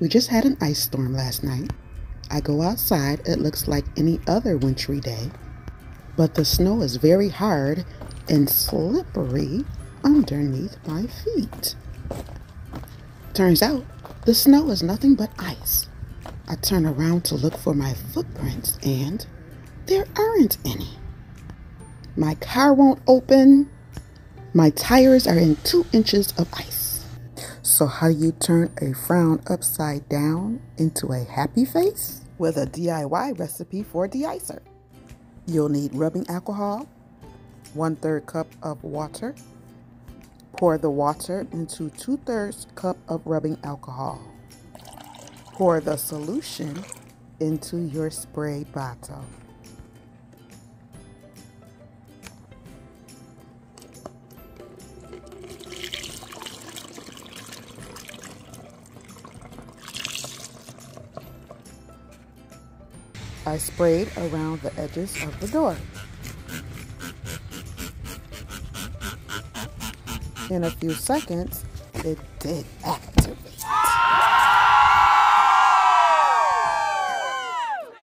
We just had an ice storm last night. I go outside, it looks like any other wintry day, but the snow is very hard and slippery underneath my feet. Turns out the snow is nothing but ice. I turn around to look for my footprints and there aren't any. My car won't open. My tires are in two inches of ice. So, how do you turn a frown upside down into a happy face? With a DIY recipe for deicer. You'll need rubbing alcohol, one third cup of water. Pour the water into two thirds cup of rubbing alcohol. Pour the solution into your spray bottle. I sprayed around the edges of the door. In a few seconds, it did activate.